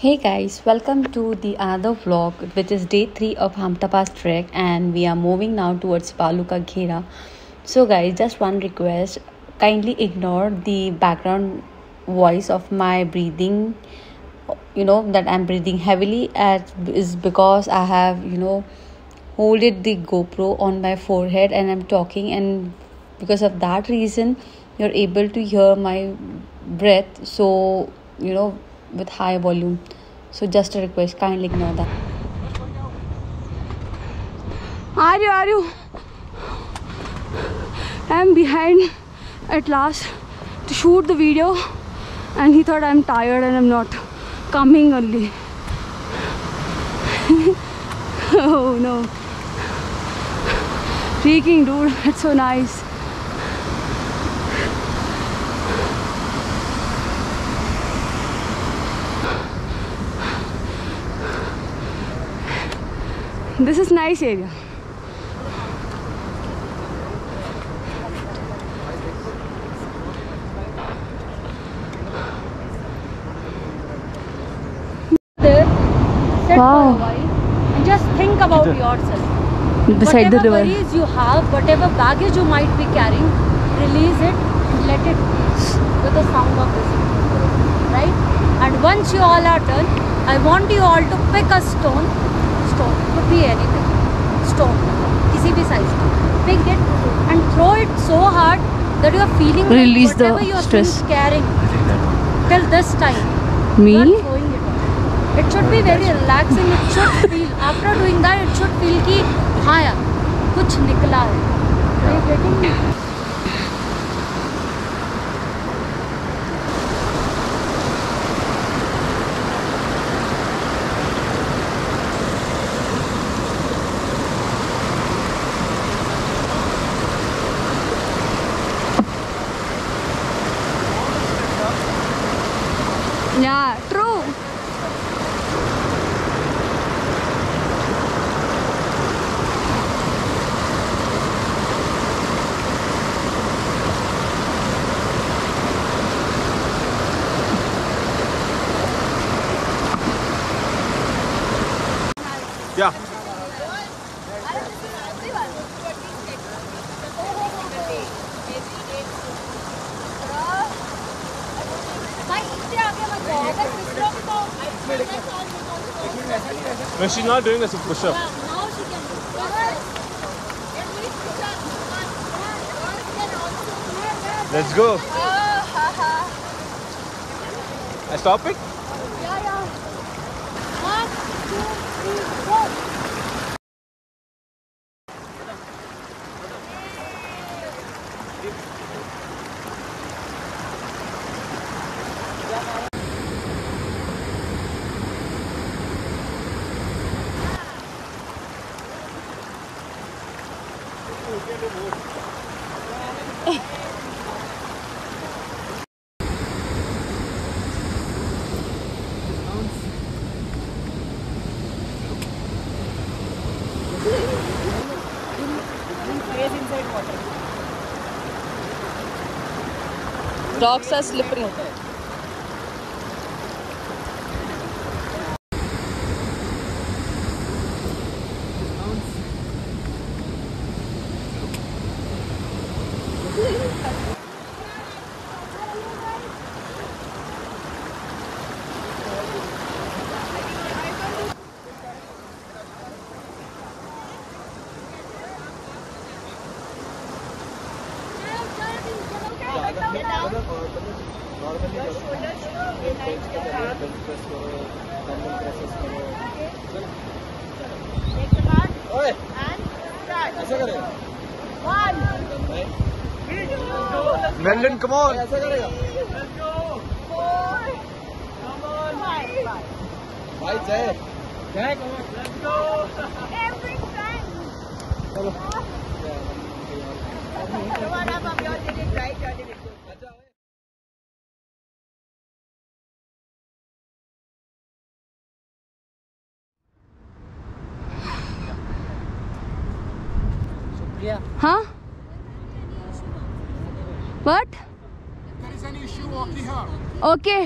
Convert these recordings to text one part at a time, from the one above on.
Hey guys, welcome to the another vlog which is day 3 of Hampta Pass trek and we are moving now towards Balu Ka Ghera. So guys, just one request, kindly ignore the background voice of my breathing. You know that I'm breathing heavily at is because I have, you know, holded the GoPro on my forehead and I'm talking and because of that reason you're able to hear my breath so you know with high volume so just a request kindly ignore that are you are you i'm behind at last to shoot the video and he thought i'm tired and i'm not coming early oh no freaking dude that's so nice this is nice area there, sit Wow. for a while, and just think about yourself. beside the whatever river worries you have, whatever baggage you might be carrying, release it and let it with the sound of this. Right? And once you all are done, I want you all to pick a stone. Stone could be anything. Stone, किसी भी size का. Pick it and throw it so hard that you are feeling like Release the whatever you are stress. carrying till this time. me You are throwing it. It should be very relaxing. It should feel after doing that. It should feel कि हाँ यार कुछ निकला है. Are you getting me? She's not doing this a push-up. Let's go. I stop it? Rocks are slippery Melon, come on. Let's go, boy! Come on, high, high, high! High, say, say, go! Every time! Come on, come on, come huh what If there is any issue, walk here. okay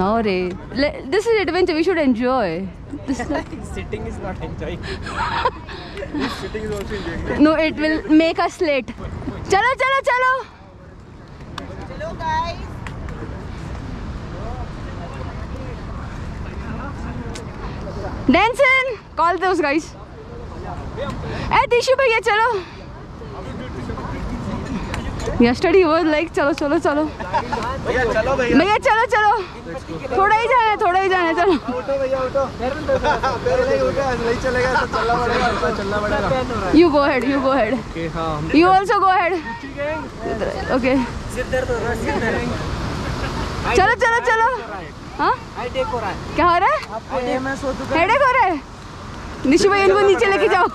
No, Ray. This is adventure. We should enjoy. This is Sitting is not enjoying. this Sitting is also enjoying. no, it will make us late. Chalo, chalo, chalo. Hello guys. Dancing. Call those guys. Hey, Dishu bhaiya, chalo. Yesterday वो like चलो चलो चलो। भैया, चलो चलो। चलो थोड़ा ही जाना थोड़ा ही जाना चलो। You go head you go head you also go head okay चलो चलो चलो। हाँ? क्या हो रहा है? हेडेक हो रहा है। निशु भाई इनको नीचे लेके जाओ।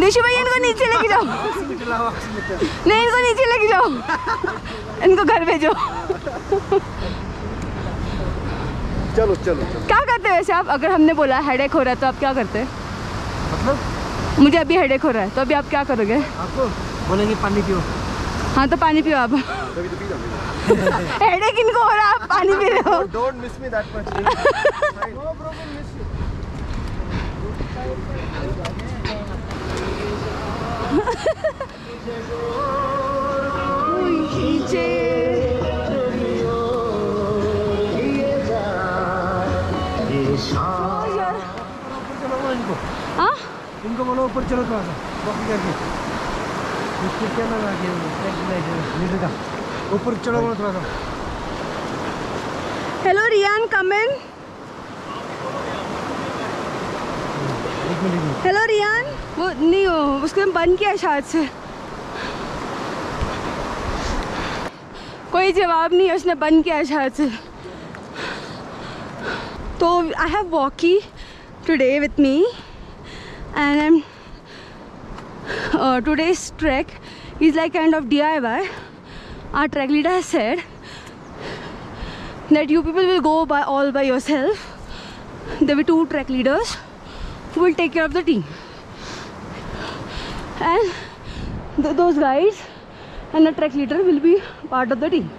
निशु भाई इनको नीचे लेके जाओ। नहीं इनको नीचे लेके जाओ। इनको घर भेजो। चलो चलो क्या करते वैसे आप? अगर हमने बोला हेडेक हो रहा है तो आप क्या करते? मतलब? मुझे अभी हेडेक हो रहा है तो अभी आप क्या करोगे? आपको बोलेंगे पानी पियो। हाँ तो पानी पियो आप। हेडेक इनको हो रहा है आप पानी पी रहे हो। Don't miss me that much no problem miss हाँ इनको बोलो ऊपर चलो थोड़ा सा ऊपर चलो थोड़ा सा हेलो रियान कम लाइट मिलेगी हेलो रियान वो नहीं हो, उसको बंद किया शायद से। कोई जवाब नहीं उसने बंद किया शायद से। तो I have walkie today with me and am today track is like kind of D I Y R track leader has said that you people will go by all by yourself they we two track leaders will take care of the team. And th- those guys and the track leader will be part of the team.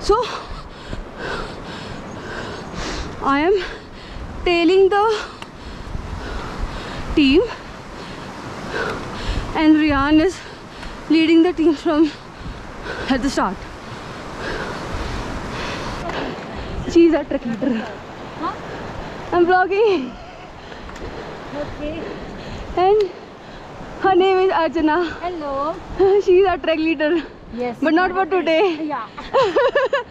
So I am tailing the team and Rian is leading the team from at the start. She's a track leader. I'm vlogging Okay. and her name is Archana. Hello. She's a trek leader, Yes. but not for today. Yeah.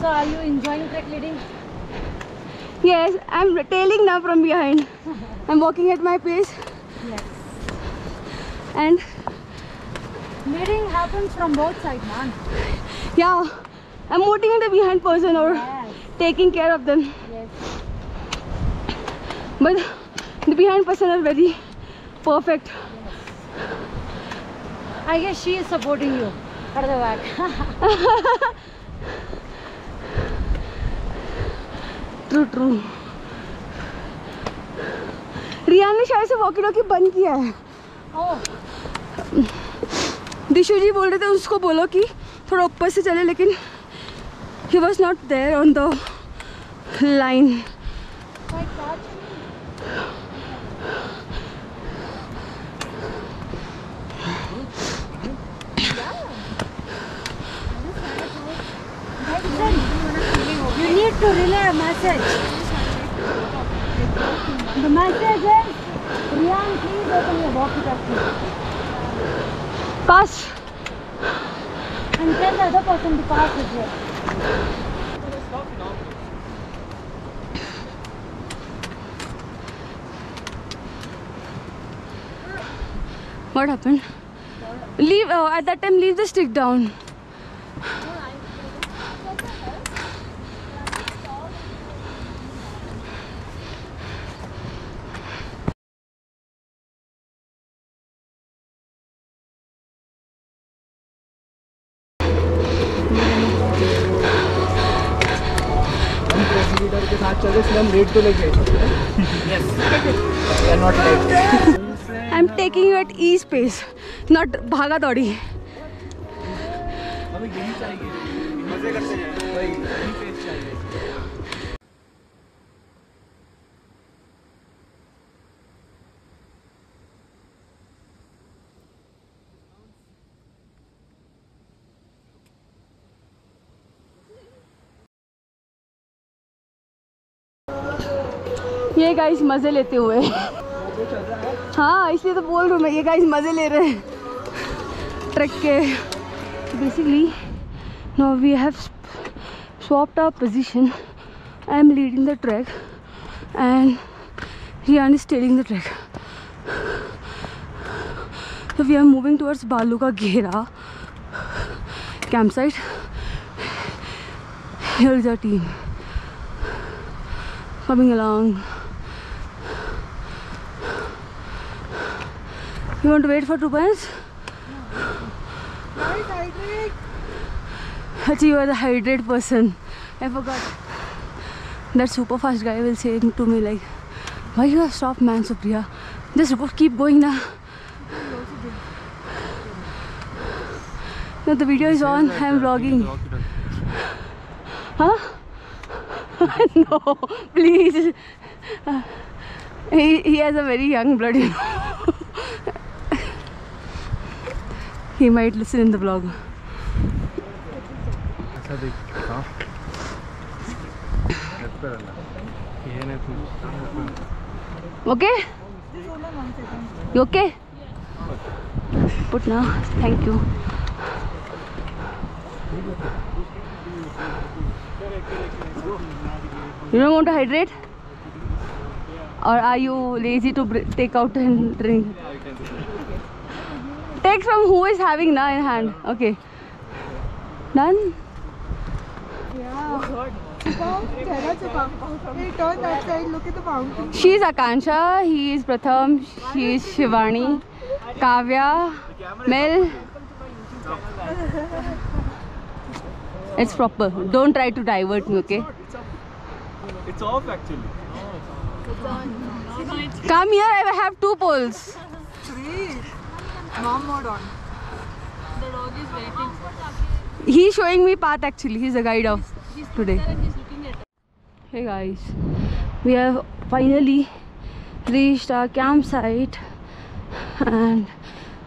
so are you enjoying trek leading? Yes, I'm tailing now from behind. I'm walking at my pace Yes. and Leading happens from both sides, man. yeah, I'm motivating the behind person or Yes. taking care of them. Yes. But the behind person are very perfect. Yes. I guess she is supporting you at the back. True true Riyan ने शायद से walkie talkie बंद किया है oh. दिशु जी बोल रहे थे उसको बोलो कि थोड़ा ऊपर से चले लेकिन he was not there on the line You need to relay a message. The message is Riyan, please open your walkie-talkie. Pass. And tell the other person to pass it what happened? Leave uh, at that time leave the stick down late तो लेके yes not late I am taking you at E space not भागा दौड़ी हमें यही चाहिए। मज़े करते हैं। ये गाइस मज़े लेते हुए। हाँ इसलिए तो बोल रहा हूँ मैं, ये गाइस मज़े ले रहे हैं। ट्रक के। Basically now we have swapped our position I am leading the track and Ryan is tailing the track तो वी आर मूविंग टूवर्ड्स बालू का घेरा camp site here is our team coming along you want to wait for two points Guys, hydrate. Actually, you are the hydrate person. I forgot. That super fast guy will say to me like, "Why you have stopped, man, Supriya? Just keep going now." No, the video is on. I am vlogging. Huh? no, please. Uh, he, he has a very young blood, you know he might listen in the vlog. Okay? You okay? Put now. Thank you. You don't want to hydrate? Or are you lazy to take out and drink? Take from who is having na in hand. Okay. Done? Yeah. Chehra chuka. Hey, turn that side. Look at the mountain. She is Akansha, he is Pratham, she is Shivani, Kavya, Mel. It's proper. Don't try to divert me, okay? It's off actually. Come here, I have two poles. Mom mode on. He's showing me path actually. He's the guide of today. Hey guys, we have finally reached our campsite and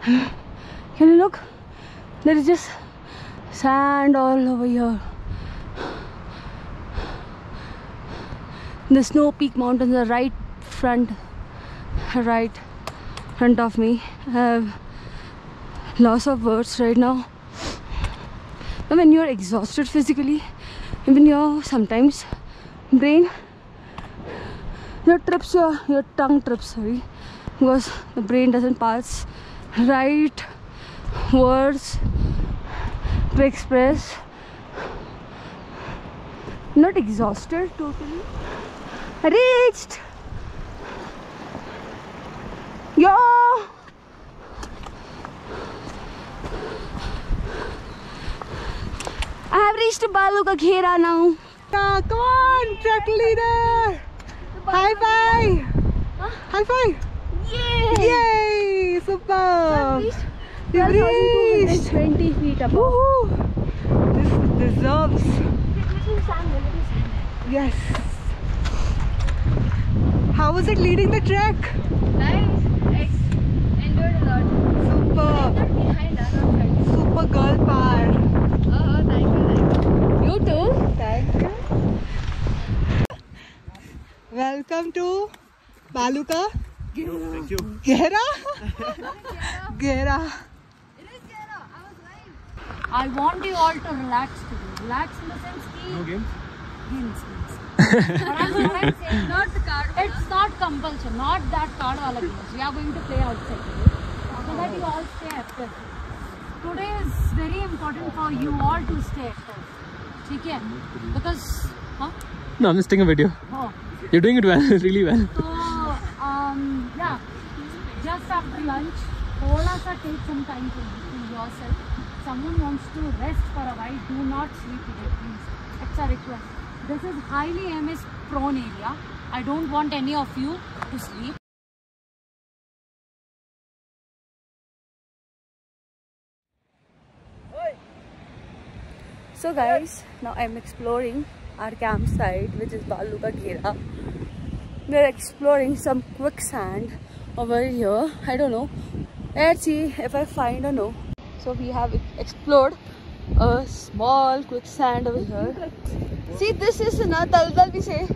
can you look? There is just sand all over here. The snow peak mountains are right front, right front of me. I have lots of words right now. And when you're exhausted physically, even your sometimes brain your trips your your tongue trips sorry because the brain doesn't pass right words to express. Not exhausted totally. Reached. Yo Have reached Balu Ka Ghera now. Yeah, come on, truck leader. High five. High five. Yay! Yay, super. 12,220 reached. feet above. Woohoo. This deserves. Yes. How was it leading the trek? Nice. Enjoyed a lot. Super. Behind us. Super girl power. Oh, thank you, thank you. You too. Thank you. Welcome to Balu Ka. Thank you. Ghera? Ghera. I want you all to relax today. Relax in the sense ki No games? games, games. what I'm, what I'm saying, not the card. It's not compulsion. Not that card wala games. We are going to play outside today, so that you all stay active. Today is very important for you all to stay active. ठीक है? Because हाँ? No I am taking a video हाँ। You doing it well really well तो um या just after lunch थोड़ा सा take some time to yourself someone wants to rest for a while do not sleep it please अच्छा request this is highly MS prone area I don't want any of you to sleep So guys, now I'm exploring our campsite which is Balu Ka Ghera. We're exploring some quicksand over here. I don't know. Let's see if I find or no. So we have explored a small quicksand over here. See this is na daldal we say.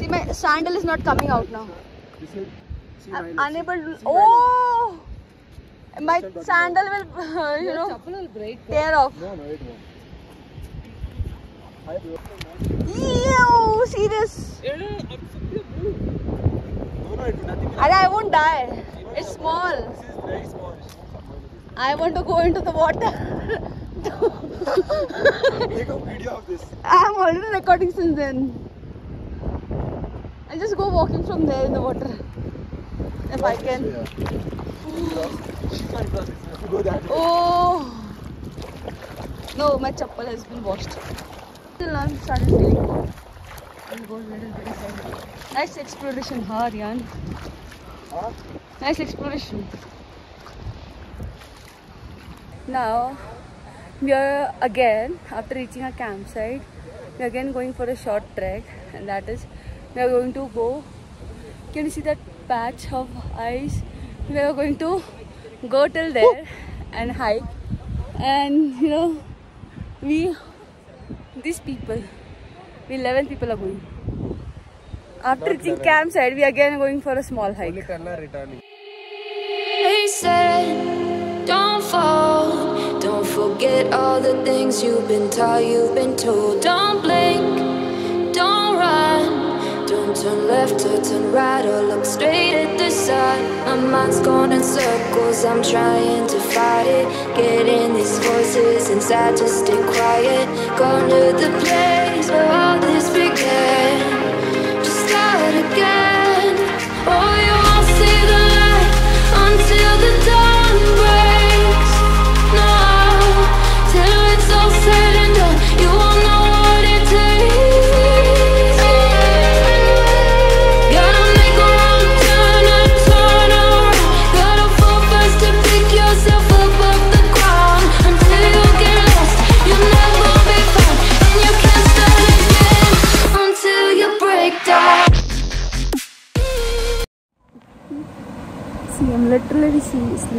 See my sandal is not coming out now. I'm unable to. Oh! My sandal will, uh, you know, tear off. No, no, it won't. Ew! See this? No, no, it, nothing. And I won't die. It's small. This is very small. I want to go into the water. Take a video of this. I'm already recording since then. I'll just go walking from there in the water. If I can. Go that way. Oh! No, my chappal has been washed. Still, I'm starting feeling cold. I'll go a little bit inside. Nice exploration, huh, Ryan? Huh? Nice exploration. Now, we are again, after reaching our campsite, we are again going for a short trek, and that is, we are going to go. Can you see that patch of ice? We are going to go till there and hike, and you know, we, these people, we 11 people are going. After reaching campsite, we again going for a small hike. Return, returning. They said, don't fall. Don't forget all the things you've been taught, you've been told. Don't blink, don't run. Don't turn left or turn right or look straight at the sun. My mind's going in circles, I'm trying to fight it. Getting these voices inside to stay quiet. Going to the place where all this began. Just start again.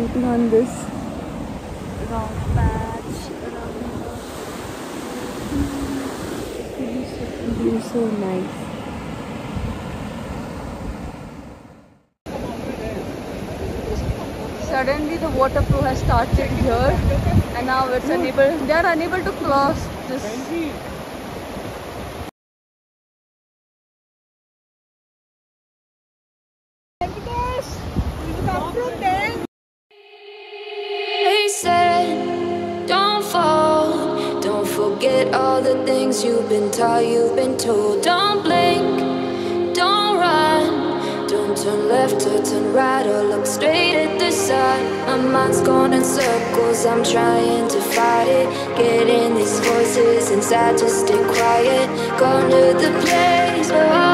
Sleeping on this rock patch. It feels so nice. Suddenly the water flow has started here and now it's unable, they are unable to cross this. Turn right or look straight at the sun. My mind's going in circles, I'm trying to fight it. Getting these voices inside to stay quiet. Going to the place where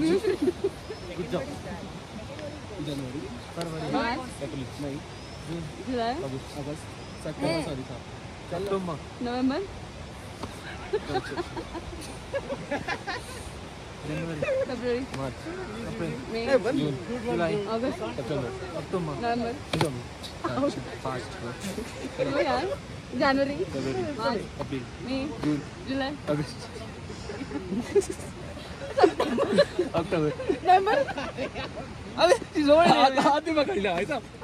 good job जनवरी फरवरी अप्रैल मई जून जुलाई अगस्त सितंबर sorry था नवंबर जनवरी फरवरी मार्च अप्रैल जून जुलाई अगस्त सितंबर अक्टूबर नवंबर दिसंबर फास्ट हो यार जनवरी फरवरी मार्च अप्रैल मई जून जुलाई अगस्त अक्टोबर नोभेम्बर है त